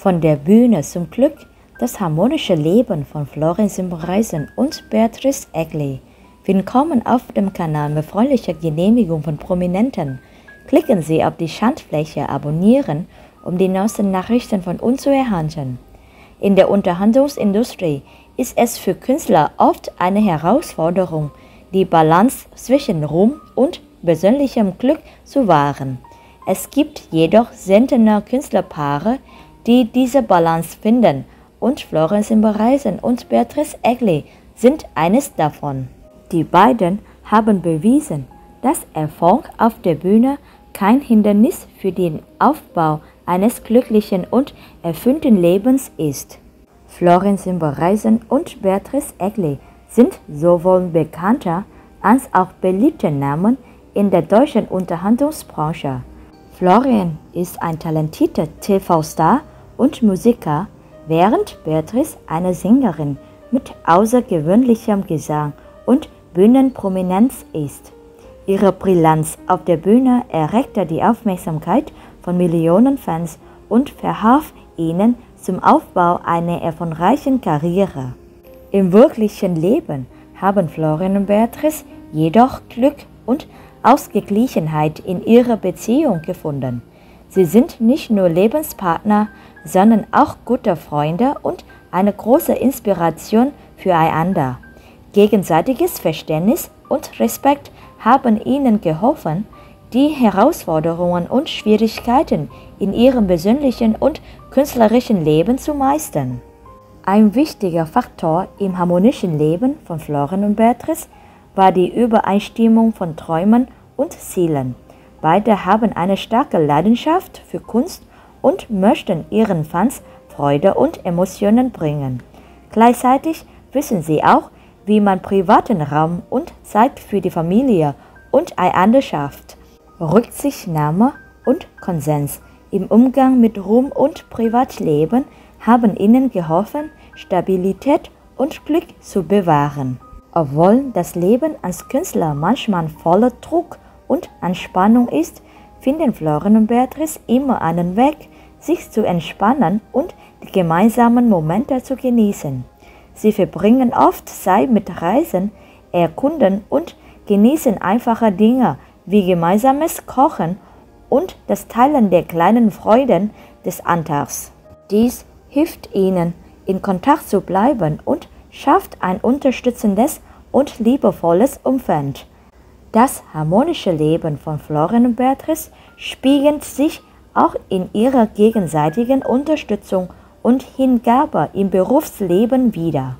Von der Bühne zum Glück das harmonische Leben von Florenz Reisen und Beatrice Egli. Willkommen auf dem Kanal mit freundlicher Genehmigung von Prominenten. Klicken Sie auf die Schandfläche Abonnieren, um die neuesten Nachrichten von uns zu erhalten. In der Unterhaltungsindustrie ist es für Künstler oft eine Herausforderung, die Balance zwischen Ruhm und persönlichem Glück zu wahren. Es gibt jedoch seltener Künstlerpaare, die diese Balance finden, und Florence Bereisen und Beatrice Egli sind eines davon. Die beiden haben bewiesen, dass Erfolg auf der Bühne kein Hindernis für den Aufbau eines glücklichen und erfüllten Lebens ist. Florence Bereisen und Beatrice Egli sind sowohl bekannter als auch beliebte Namen in der deutschen Unterhaltungsbranche. Florian ist ein talentierter TV-Star und Musiker, während Beatrice eine Sängerin mit außergewöhnlichem Gesang und Bühnenprominenz ist. Ihre Brillanz auf der Bühne erregte die Aufmerksamkeit von Millionen Fans und verhalf ihnen zum Aufbau einer erfolgreichen Karriere. Im wirklichen Leben haben Florian und Beatrice jedoch Glück und Ausgeglichenheit in ihrer Beziehung gefunden. Sie sind nicht nur Lebenspartner, sondern auch gute Freunde und eine große Inspiration füreinander. Gegenseitiges Verständnis und Respekt haben ihnen geholfen, die Herausforderungen und Schwierigkeiten in ihrem persönlichen und künstlerischen Leben zu meistern. Ein wichtiger Faktor im harmonischen Leben von Florian und Beatrice war die Übereinstimmung von Träumen und Zielen. Beide haben eine starke Leidenschaft für Kunst und möchten ihren Fans Freude und Emotionen bringen. Gleichzeitig wissen sie auch, wie man privaten Raum und Zeit für die Familie und einander schafft. Rücksichtnahme und Konsens im Umgang mit Ruhm und Privatleben haben ihnen geholfen, Stabilität und Glück zu bewahren. Obwohl das Leben als Künstler manchmal voller Druck und Anspannung ist, finden Florian und Beatrice immer einen Weg, sich zu entspannen und die gemeinsamen Momente zu genießen. Sie verbringen oft Zeit mit Reisen, Erkunden und genießen einfache Dinge wie gemeinsames Kochen und das Teilen der kleinen Freuden des Alltags. Dies hilft ihnen, in Kontakt zu bleiben und schafft ein unterstützendes und liebevolles Umfeld. Das harmonische Leben von Florian und Beatrice spiegelt sich auch in ihrer gegenseitigen Unterstützung und Hingabe im Berufsleben wider.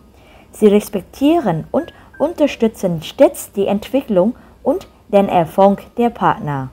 Sie respektieren und unterstützen stets die Entwicklung und den Erfolg der Partner.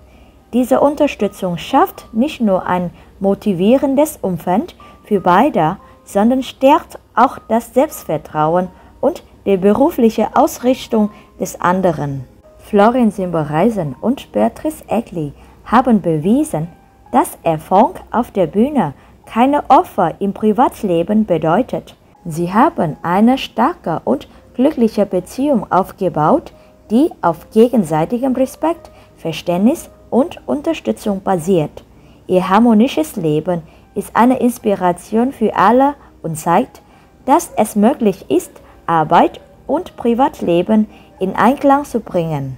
Diese Unterstützung schafft nicht nur ein motivierendes Umfeld für beide, sondern stärkt auch das Selbstvertrauen und die berufliche Ausrichtung des anderen. Florian Simbereisen und Beatrice Egli haben bewiesen, dass Erfolg auf der Bühne keine Opfer im Privatleben bedeutet. Sie haben eine starke und glückliche Beziehung aufgebaut, die auf gegenseitigem Respekt, Verständnis und Unterstützung basiert. Ihr harmonisches Leben ist eine Inspiration für alle und zeigt, dass es möglich ist, Arbeit und Privatleben in Einklang zu bringen.